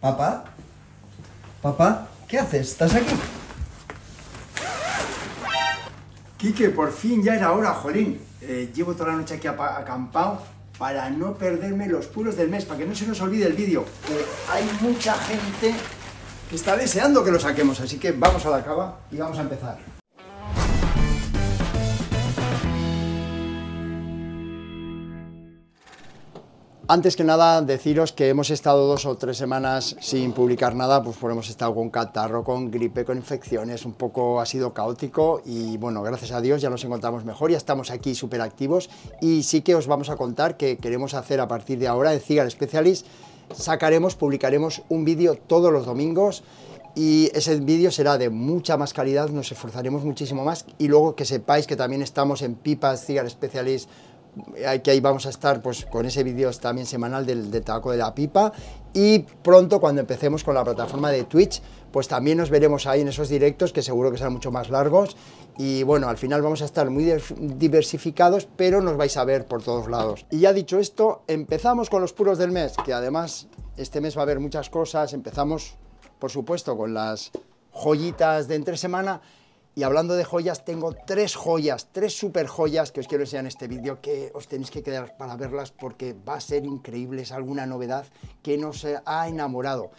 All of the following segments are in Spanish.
¿Papá? ¿Papá? ¿Qué haces? ¿Estás aquí? Quique, por fin ya era hora, jolín. Eh, llevo toda la noche aquí acampado para no perderme los puros del mes, para que no se nos olvide el vídeo. Que hay mucha gente que está deseando que lo saquemos, así que vamos a la cava y vamos a empezar. Antes que nada, deciros que hemos estado dos o tres semanas sin publicar nada, pues hemos estado con catarro, con gripe, con infecciones, un poco ha sido caótico y bueno, gracias a Dios ya nos encontramos mejor, ya estamos aquí súper activos y sí que os vamos a contar que queremos hacer a partir de ahora en Cigar Specialist, sacaremos, publicaremos un vídeo todos los domingos y ese vídeo será de mucha más calidad, nos esforzaremos muchísimo más y luego que sepáis que también estamos en Pipas Cigar Specialist que ahí vamos a estar pues con ese vídeo también semanal del, del, tabaco de la pipa. Y pronto cuando empecemos con la plataforma de Twitch pues también nos veremos ahí en esos directos que seguro que serán mucho más largos. Y bueno al final vamos a estar muy diversificados pero nos vais a ver por todos lados. Y ya dicho esto empezamos con los puros del mes que además este mes va a haber muchas cosas. Empezamos por supuesto con las joyitas de entre semana y hablando de joyas, tengo tres joyas, tres super joyas que os quiero enseñar en este vídeo que os tenéis que quedar para verlas porque va a ser increíble, es alguna novedad que nos ha enamorado.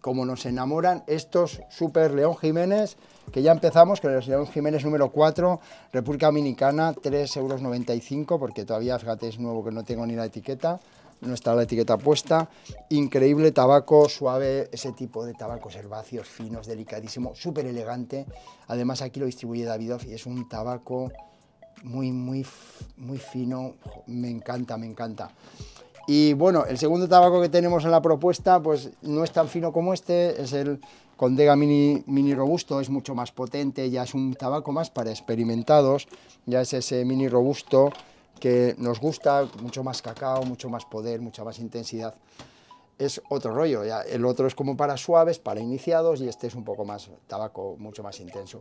Como nos enamoran estos Super León Jiménez, que ya empezamos con el León Jiménez número 4, República Dominicana, 3,95 euros, porque todavía, fíjate, es nuevo que no tengo ni la etiqueta no está la etiqueta puesta. Increíble tabaco, suave, ese tipo de tabacos herbáceos, finos, delicadísimo, súper elegante. Además aquí lo distribuye Davidoff y es un tabaco muy, muy, muy fino. Me encanta, me encanta. Y bueno, el segundo tabaco que tenemos en la propuesta, pues no es tan fino como este, es el Condega Mini, Mini Robusto, es mucho más potente, ya es un tabaco más para experimentados, ya es ese Mini Robusto que nos gusta, mucho más cacao, mucho más poder, mucha más intensidad. Es otro rollo, el otro es como para suaves, para iniciados y este es un poco más tabaco, mucho más intenso.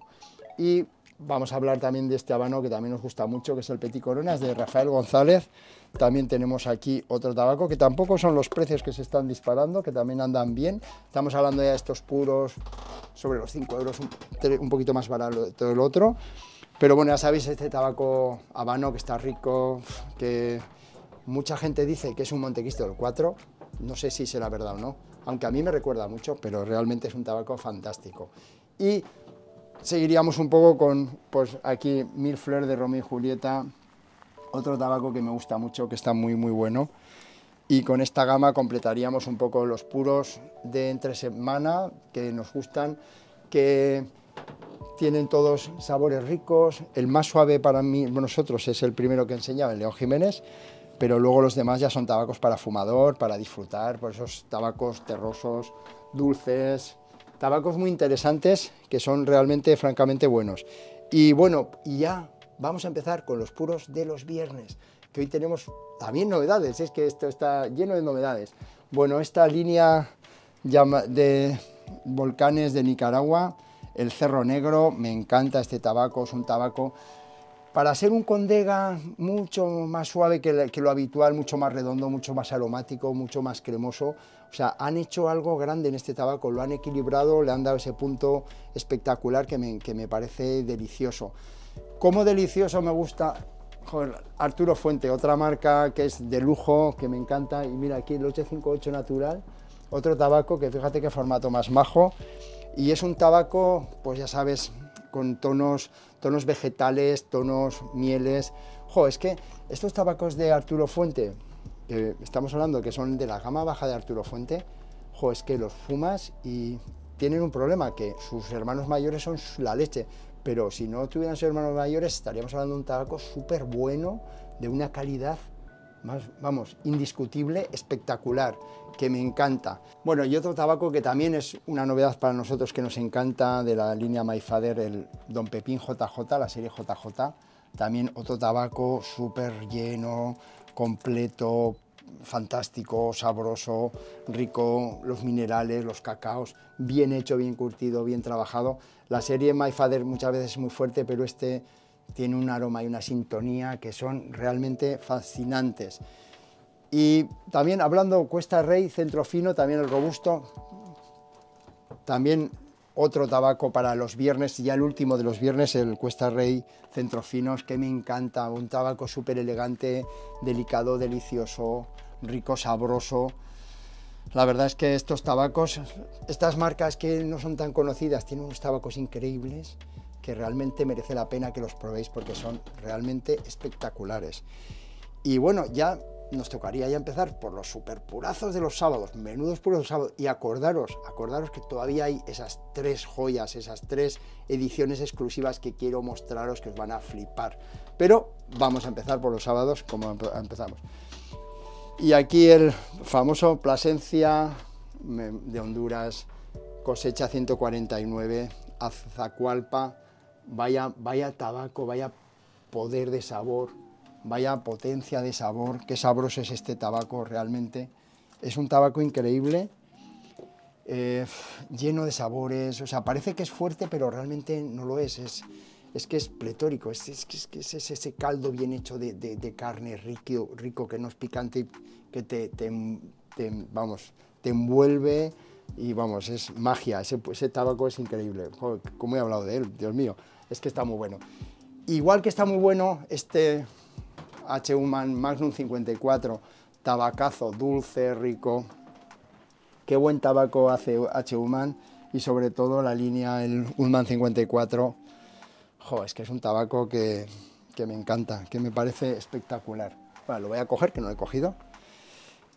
Y vamos a hablar también de este habano que también nos gusta mucho, que es el Petit Corona, de Rafael González. También tenemos aquí otro tabaco, que tampoco son los precios que se están disparando, que también andan bien. Estamos hablando ya de estos puros sobre los 5 euros, un, un poquito más barato todo el otro. Pero bueno, ya sabéis, este tabaco habano que está rico, que mucha gente dice que es un Montecristo del 4, no sé si será verdad o no, aunque a mí me recuerda mucho, pero realmente es un tabaco fantástico. Y seguiríamos un poco con, pues aquí, Mil Fleur de Romeo y Julieta, otro tabaco que me gusta mucho, que está muy, muy bueno. Y con esta gama completaríamos un poco los puros de entre semana que nos gustan, que tienen todos sabores ricos. El más suave para mí, nosotros, es el primero que enseñaba, el León Jiménez, pero luego los demás ya son tabacos para fumador, para disfrutar, por esos tabacos terrosos, dulces, tabacos muy interesantes que son realmente, francamente buenos. Y bueno, y ya vamos a empezar con los puros de los viernes, que hoy tenemos también novedades, es que esto está lleno de novedades. Bueno, esta línea de volcanes de Nicaragua, el Cerro Negro, me encanta este tabaco, es un tabaco para ser un condega mucho más suave que, lo habitual, mucho más redondo, mucho más aromático, mucho más cremoso. O sea, han hecho algo grande en este tabaco, lo han equilibrado, le han dado ese punto espectacular que me, parece delicioso. Como delicioso me gusta Arturo Fuente, otra marca que es de lujo, que me encanta. Y mira aquí el 858 natural, otro tabaco que fíjate qué formato más majo. Y es un tabaco, pues ya sabes, con tonos, tonos vegetales, tonos mieles. Jo, es que estos tabacos de Arturo Fuente, que estamos hablando que son de la gama baja de Arturo Fuente, jo, es que los fumas y tienen un problema, que sus hermanos mayores son la leche. Pero si no tuvieran sus hermanos mayores, estaríamos hablando de un tabaco súper bueno, de una calidad más, vamos, indiscutible, espectacular, que me encanta. Bueno, y otro tabaco que también es una novedad para nosotros que nos encanta de la línea My Father, el Don Pepín JJ, la serie JJ. También otro tabaco súper lleno, completo, fantástico, sabroso, rico, los minerales, los cacaos, bien hecho, bien curtido, bien trabajado. La serie My Father muchas veces es muy fuerte, pero este tiene un aroma y una sintonía que son realmente fascinantes. Y también hablando Cuesta Rey, centro fino, también el robusto, También otro tabaco para los viernes, ya el último de los viernes, el Cuesta Rey Centrofinos, que me encanta, un tabaco súper elegante, delicado, delicioso, rico, sabroso. La verdad es que estos tabacos, estas marcas que no son tan conocidas, tienen unos tabacos increíbles que realmente merece la pena que los probéis porque son realmente espectaculares. Y bueno, ya nos tocaría ya empezar por los superpurazos de los sábados, menudos puros de sábados, y acordaros, acordaros que todavía hay esas tres joyas, esas tres ediciones exclusivas que quiero mostraros que os van a flipar. Pero vamos a empezar por los sábados como empezamos. Y aquí el famoso Plasencia de Honduras, cosecha 149, Azacualpa, vaya, vaya tabaco, vaya poder de sabor, vaya potencia de sabor, qué sabroso es este tabaco realmente. Es un tabaco increíble, eh, lleno de sabores, o sea, parece que es fuerte, pero realmente no lo es, es, es que es pletórico, es, es, que es ese caldo bien hecho de, carne rico, rico, que no es picante, que te, vamos, te envuelve y vamos, es magia, ese, ese tabaco es increíble, ¿cómo he hablado de él? Dios mío, es que está muy bueno. Igual que está muy bueno este H-Human Magnum 54, tabacazo dulce, rico. Qué buen tabaco hace H-Human y sobre todo la línea, el Human 54. Jo, es que es un tabaco que, que me encanta, que me parece espectacular. Bueno, lo voy a coger, que no he cogido.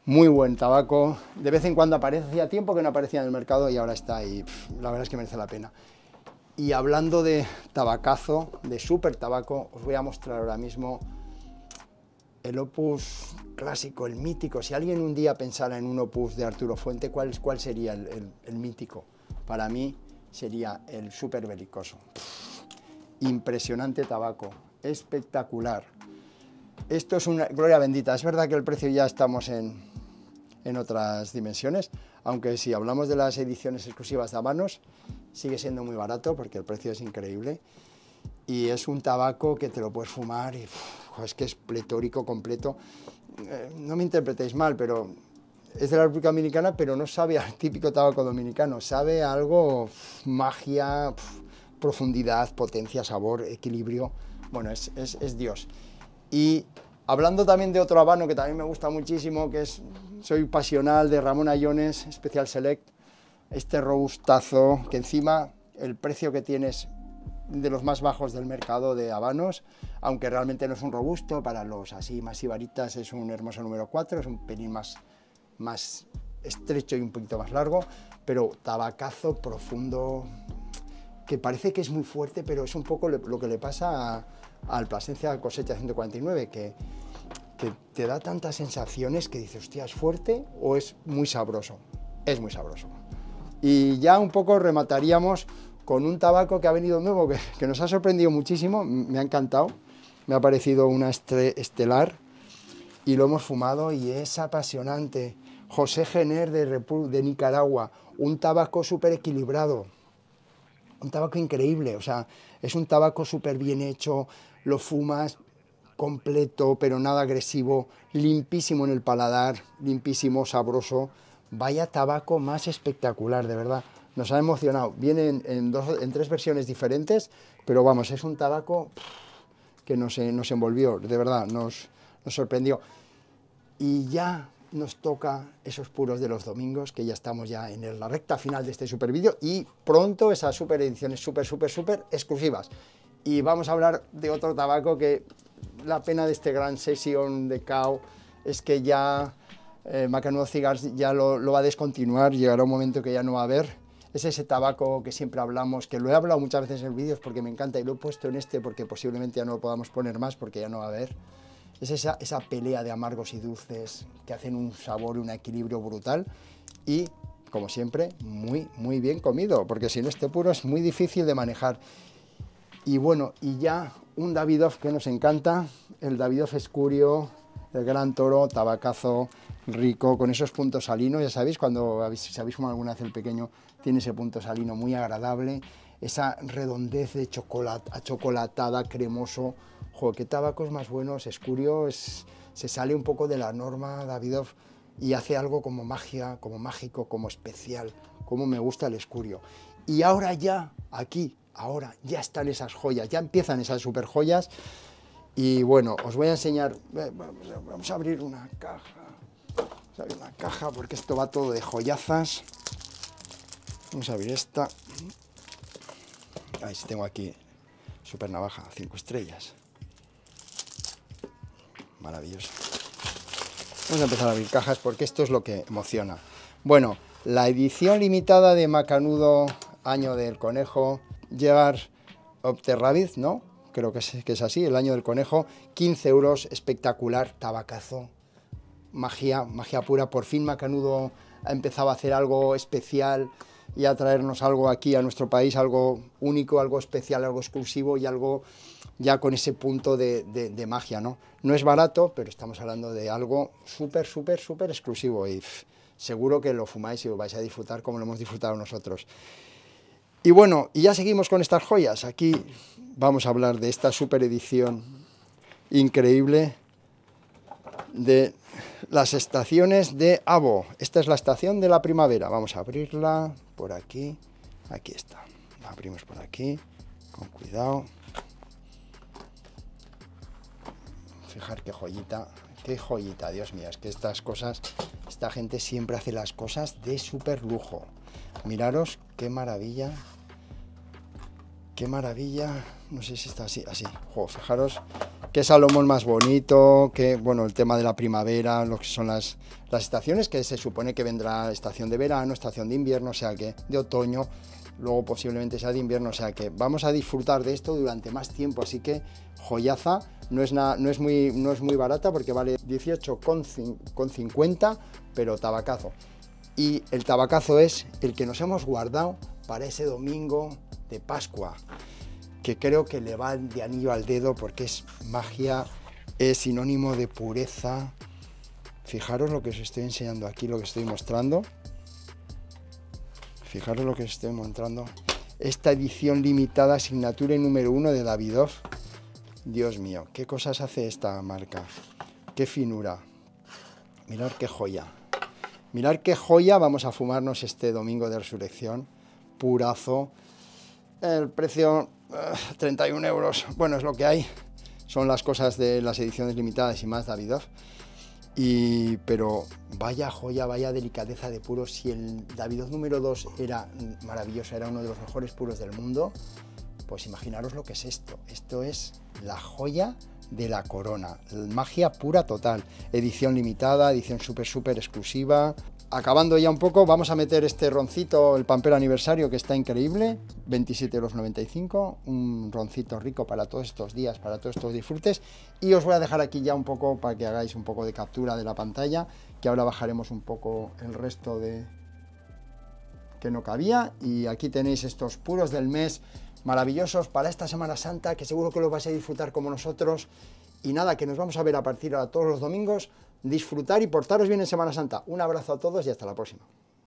Muy buen tabaco. De vez en cuando aparece, hacía tiempo que no aparecía en el mercado y ahora está y la verdad es que merece la pena. Y hablando de tabacazo, de super tabaco, os voy a mostrar ahora mismo el opus clásico, el mítico, si alguien un día pensara en un opus de Arturo Fuente, ¿cuál, cuál sería el, mítico? Para mí sería el súper belicoso. Impresionante tabaco, espectacular. Esto es una gloria bendita. Es verdad que el precio ya estamos en, en otras dimensiones, aunque si hablamos de las ediciones exclusivas de Habanos, sigue siendo muy barato porque el precio es increíble y es un tabaco que te lo puedes fumar y es que es pletórico, completo. Eh, no me interpretéis mal, pero es de la República Dominicana, pero no sabe al típico tabaco dominicano, sabe algo, magia, profundidad, potencia, sabor, equilibrio, bueno, es, es, Dios. Y hablando también de otro habano que también me gusta muchísimo, que es, soy pasional de Ramón Ayones, Special Select, este robustazo, que encima el precio que tienes de los más bajos del mercado de habanos, aunque realmente no es un robusto, para los así más ibaritas es un hermoso número 4, es un pelín más, más estrecho y un poquito más largo, pero tabacazo profundo, que parece que es muy fuerte, pero es un poco lo que le pasa al Plasencia Cosecha 149, que, te da tantas sensaciones que dices, hostia, ¿es fuerte o es muy sabroso? Es muy sabroso. Y ya un poco remataríamos con un tabaco que ha venido nuevo, que, nos ha sorprendido muchísimo, me ha encantado, me ha parecido una estelar y lo hemos fumado y es apasionante. José Gener de, de Nicaragua, un tabaco súper equilibrado, un tabaco increíble, o sea, es un tabaco súper bien hecho, lo fumas completo, pero nada agresivo, limpísimo en el paladar, limpísimo, sabroso. Vaya tabaco más espectacular, de verdad nos ha emocionado. Viene en, en tres versiones diferentes, pero vamos, es un tabaco que nos, nos envolvió, de verdad, nos, nos sorprendió. Y ya nos toca esos puros de los domingos, que ya estamos ya en la recta final de este super vídeo y pronto esas super ediciones súper, súper, súper exclusivas. Y vamos a hablar de otro tabaco que la pena de este gran sesión de CAO es que ya eh, Cigars ya lo, lo va a descontinuar, llegará un momento que ya no va a haber es ese tabaco que siempre hablamos, que lo he hablado muchas veces en vídeos porque me encanta y lo he puesto en este porque posiblemente ya no lo podamos poner más porque ya no va a haber. Es esa, esa pelea de amargos y dulces que hacen un sabor y un equilibrio brutal y, como siempre, muy, muy bien comido, porque si no este puro es muy difícil de manejar. Y bueno, y ya un Davidoff que nos encanta, el Davidoff Escurio, el gran toro, tabacazo rico, con esos puntos salinos, ya sabéis, cuando habéis, si habéis fumado alguna vez el pequeño, tiene ese punto salino muy agradable, esa redondez de chocolate, chocolatada, cremoso, jo, qué tabacos más buenos, Escurio es, se sale un poco de la norma, Davidoff y hace algo como magia, como mágico, como especial, como me gusta el escurio. Y ahora ya, aquí, ahora ya están esas joyas, ya empiezan esas super joyas. Y bueno, os voy a enseñar, vamos a abrir una caja, vamos a abrir una caja porque esto va todo de joyazas. Vamos a abrir esta. Ahí tengo aquí super navaja, 5 estrellas. Maravilloso. Vamos a empezar a abrir cajas porque esto es lo que emociona. Bueno, la edición limitada de Macanudo Año del Conejo, llevar Opterrabbit, ¿no? Creo que es, que es así, el Año del Conejo, 15 euros, espectacular, tabacazo, magia, magia pura. Por fin Macanudo ha empezado a hacer algo especial y a traernos algo aquí a nuestro país, algo único, algo especial, algo exclusivo y algo ya con ese punto de, magia, ¿no? No es barato, pero estamos hablando de algo súper, súper, súper exclusivo y seguro que lo fumáis y lo vais a disfrutar como lo hemos disfrutado nosotros. Y bueno, y ya seguimos con estas joyas. Aquí vamos a hablar de esta super edición increíble de las estaciones de Abo. Esta es la estación de la primavera. Vamos a abrirla por aquí. Aquí está. Abrimos por aquí, con cuidado. Fijar qué joyita, qué joyita, Dios mío, es que estas cosas, esta gente siempre hace las cosas de súper lujo. Miraros qué maravilla, qué maravilla, no sé si está así, así, fijaros qué Salomón más bonito, que bueno, el tema de la primavera, lo que son las, las estaciones, que se supone que vendrá estación de verano, estación de invierno, o sea que de otoño, luego posiblemente sea de invierno, o sea que vamos a disfrutar de esto durante más tiempo, así que joyaza, no es, no es, muy, no es muy barata porque vale 18,50, pero tabacazo. Y el tabacazo es el que nos hemos guardado para ese domingo de Pascua, que creo que le va de anillo al dedo porque es magia, es sinónimo de pureza. Fijaros lo que os estoy enseñando aquí, lo que estoy mostrando. Fijaros lo que os estoy mostrando. Esta edición limitada, asignatura número uno de Davidoff. Dios mío, qué cosas hace esta marca. Qué finura. Mirad qué joya. Mirad qué joya vamos a fumarnos este domingo de resurrección. Purazo. El precio, 31 eh, euros. Bueno, es lo que hay. Son las cosas de las ediciones limitadas y más Davidoff. Y, pero vaya joya, vaya delicadeza de puros. Si el Davidoff número 2 era maravilloso, era uno de los mejores puros del mundo, pues imaginaros lo que es esto. Esto es la joya de la corona. Magia pura total. Edición limitada, edición súper, súper exclusiva. Acabando ya un poco, vamos a meter este roncito, el Pamper Aniversario, que está increíble, 27,95 euros, un roncito rico para todos estos días, para todos estos disfrutes. Y os voy a dejar aquí ya un poco para que hagáis un poco de captura de la pantalla, que ahora bajaremos un poco el resto de que no cabía. Y aquí tenéis estos puros del mes maravillosos para esta Semana Santa, que seguro que los vais a disfrutar como nosotros. Y nada, que nos vamos a ver a partir de todos los domingos, disfrutar y portaros bien en Semana Santa. Un abrazo a todos y hasta la próxima.